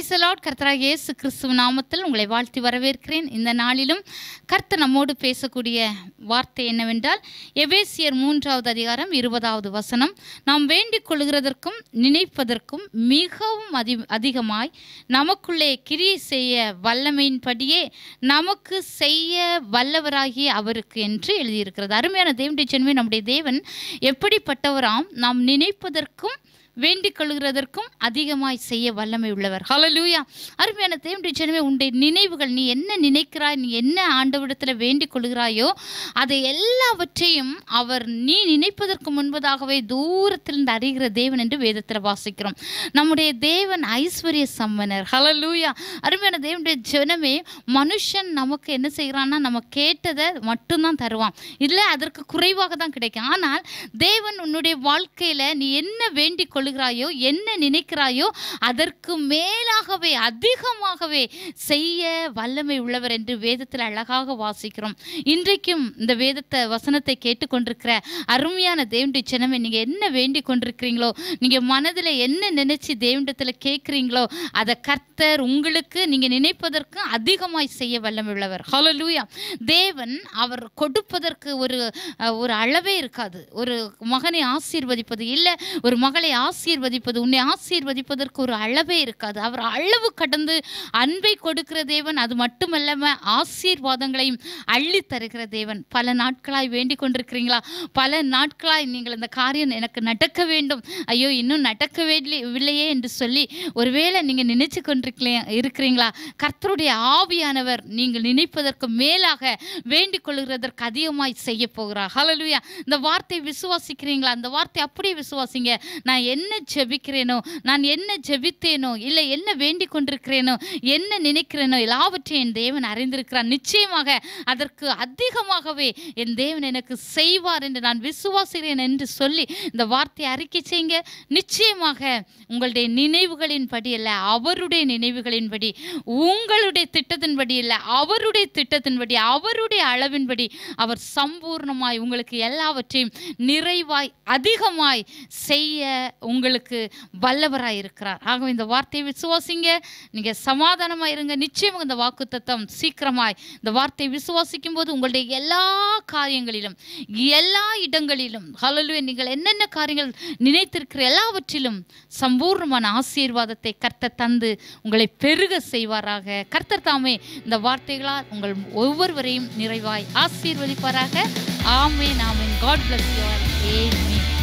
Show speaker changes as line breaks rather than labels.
பிரைசலாட் கர்த்தராக இயேசு கிறிஸ்துவ நாமத்தில் உங்களை வாழ்த்தி வரவேற்கிறேன். இந்த நாளிலும் கர்த்தர் நம்மோடு பேசக்கூடிய வார்த்தை என்னவென்றால் எபேசியர் மூன்றாவது அதிகாரம் இருபதாவது வசனம். நாம் வேண்டிக் கொள்கிறதற்கும் நினைப்பதற்கும் மிகவும் அதி அதிகமாய் நமக்குள்ளே கிரியை செய்ய வல்லமையின்படியே நமக்கு செய்ய வல்லவராகிய அவருக்கு என்று எழுதியிருக்கிறது. அருமையான தேவனுடைய ஜென்மே நம்முடைய தேவன் எப்படிப்பட்டவராம் நாம் நினைப்பதற்கும் வேண்டிக் கொள்கிறதற்கும் அதிகமாய் செய்ய வல்லமை உள்ளவர். ஹலலூயா அருமையான தேவனுடைய ஜனமே உன்னுடைய நினைவுகள் நீ என்ன நினைக்கிறாய்? நீ என்ன ஆண்டவிடத்தில் வேண்டிக் கொள்கிறாயோ அதை எல்லாவற்றையும் அவர் நீ நினைப்பதற்கு முன்பதாகவே தூரத்திலிருந்து அறிகிற தேவன் என்று வேதத்தில் வாசிக்கிறோம். நம்முடைய தேவன் ஐஸ்வர்ய சம்மனர். ஹalleluya அருமையான தேவனுடைய ஜனமே மனுஷன் நமக்கு என்ன செய்கிறான்னா நம்ம கேட்டதை மட்டும்தான் தருவான். இல்லை அதற்கு குறைவாக தான் கிடைக்கும். ஆனால் தேவன் உன்னுடைய வாழ்க்கையில் நீ என்ன வேண்டிக் சொல்லுகிறாயோ என்ன நினைக்கிறாயோ அதற்கு மேலாகவே அதிகமாகவே செய்ய வல்லமை உள்ளவர் என்று வேதத்தில் அழகாக வாசிக்கிறோம். இன்றைக்கும் இந்த வேதத்தை வசனத்தை கேட்டுக்கொண்டிருக்கிற அருமையான தேவனுடைய ஜனமே நீங்கள் என்ன வேண்டிக் கொண்டிருக்கிறீங்களோ நீங்கள் மனதில் என்ன நினைச்சு தேவனிடத்தில் கேட்குறீங்களோ அதை கர்த்தர் உங்களுக்கு நீங்கள் நினைப்பதற்கு அதிகமாய் செய்ய வல்லமை உள்ளவர். ஹalleluya தேவன் அவர் கொடுப்பதற்கு ஒரு ஒரு அளவே இருக்காது. ஒரு மகனை ஆசீர்வதிப்பது இல்லை ஒரு மகளை ஆசீர்வதிப்பது ஆசீர்வதிப்பது உன்னை ஆசீர்வதிப்பதற்கு ஒரு அளவே இருக்காது. அவர் அளவு கடந்து அன்பை கொடுக்கிற தேவன் அது மட்டுமல்லாம ஆசீர்வாதங்களையும் அள்ளி தருகிற தேவன். பல நாட்களாய் வேண்டிக் கொண்டிருக்கிறீங்களா? பல நாட்களாய் நீங்கள் இந்த காரியம் எனக்கு நடக்க வேண்டும். ஐயோ இன்னும் நடக்கவே இல்லை- இல்லையே என்று சொல்லி ஒருவேளை நீங்கள் நினைச்சு கொண்டிருக்கலே இருக்கிறீங்களா? கர்த்தருடைய ஆவியானவர் நீங்கள் நினைப்பதற்கு மேலாக வேண்டிக் கொள்கிறதற்கு அதிகமாய் செய்ய போகிறார். ஹலலுயா இந்த வார்த்தை விசுவாசிக்கிறீங்களா? அந்த வார்த்தை அப்படியே விசுவாசிங்க. நான் என்ன என்ன ஜெபிக்கிறேனோ நான் என்ன ஜெபித்தேனோ இல்லை என்ன வேண்டிக் கொண்டிருக்கிறேனோ என்ன நினைக்கிறேனோ எல்லாவற்றையும் என் தேவன் அறிந்திருக்கிறான் நிச்சயமாக அதற்கு அதிகமாகவே என் தேவன் எனக்கு செய்வார் என்று நான் விசுவாசிக்கிறேன் என்று சொல்லி இந்த வார்த்தையை அறிக்கை செய்யுங்க. நிச்சயமாக உங்களுடைய நினைவுகளின்படி அல்ல அவருடைய நினைவுகளின்படி உங்களுடைய திட்டத்தின்படி இல்லை அவருடைய திட்டத்தின்படி அவருடைய அளவின்படி அவர் சம்பூர்ணமாய் உங்களுக்கு எல்லாவற்றையும் நிறைவாய் அதிகமாய் செய்ய உங்களுக்கு வல்லவராக இருக்கிறார். ஆகவே இந்த வார்த்தையை விசுவாசிங்க. நீங்கள் சமாதானமாக இருங்க. நிச்சயம் இந்த வாக்குத்தத்தம் சீக்கிரமாய் இந்த வார்த்தையை விசுவாசிக்கும் போது உங்களுடைய எல்லா காரியங்களிலும் எல்லா இடங்களிலும் ஹலலுவே நீங்கள் என்னென்ன காரியங்கள் நினைத்திருக்கிற எல்லாவற்றிலும் சம்பூர்ணமான ஆசீர்வாதத்தை கர்த்த தந்து உங்களை பெருக செய்வாராக. கர்த்தர் தாமே இந்த வார்த்தைகளால் உங்கள் ஒவ்வொருவரையும் நிறைவாய் ஆசீர்வதிப்பாராக. ஆமே ஆமென். God bless you all. Amen.